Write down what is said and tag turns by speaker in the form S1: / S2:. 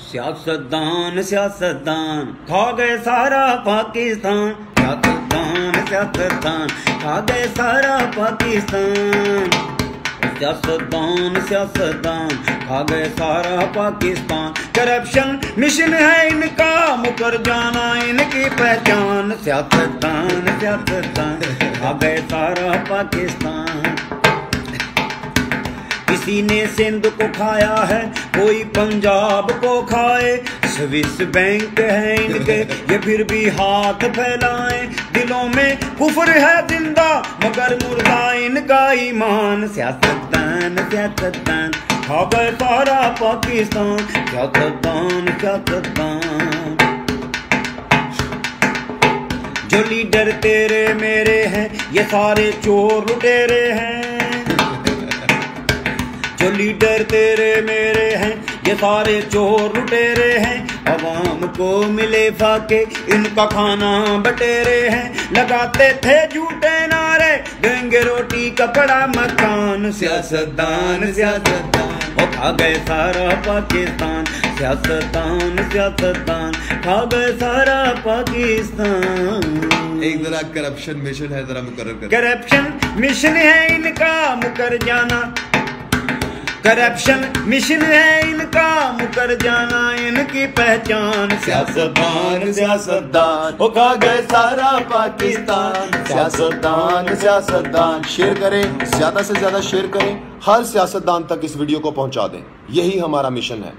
S1: سیاستدان سیاستدان، کھا گئے سارا پاکستان. سیاستدان سیاستدان، کھا گئے سارا پاکستان. سیاستدان سیاستدان، کھا گئے سارا پاکستان. کرپشن مشن ہے ان کا، مکر جانا ان کی پہچان. سیاستدان سیاستدان، کھا گئے سارا پاکستان. کسی نے سندھ کو کھایا ہے، کوئی پنجاب کو کھائے۔ سوس بینک ہے ان کے، یہ پھر بھی ہاتھ پھیلائیں۔ دلوں میں کفر ہے زندہ، مگر مردہ ان کا ایمان۔ سیاستدان سیاستدان کھا گئے سارا پاکستان۔ سیاستدان سیاستدان۔ جو لیڈر تیرے میرے ہیں، یہ سارے چور لٹیرے ہیں۔ جو لیڈر تیرے میرے ہیں یہ سارے چور لٹیرے ہیں۔ عوام کو ملے فاقے ان کا کھانا بٹیرے ہیں۔ لگاتے تھے جھوٹے نعرے دیں گے روٹی کپڑا مکان سیاستدان سیاستدان۔ وہ کھا گئے سارا پاکستان سیاستدان سیاستدان۔ کھا گئے سارا پاکستان۔
S2: ایک ذرا کرپشن مشن ہے ذرا مقرر کر
S1: کرپشن مشن ہے ان کا مکر جانا۔ کرپشن مشن ہے ان کا مکر جانا ان کی پہچان سیاستدان سیاستدان وہ گئے سارا پاکستان
S3: سیاستدان سیاستدان شیئر کریں زیادہ سے زیادہ شیئر کریں ہر سیاستدان تک اس ویڈیو کو پہنچا دیں یہی ہمارا مشن ہے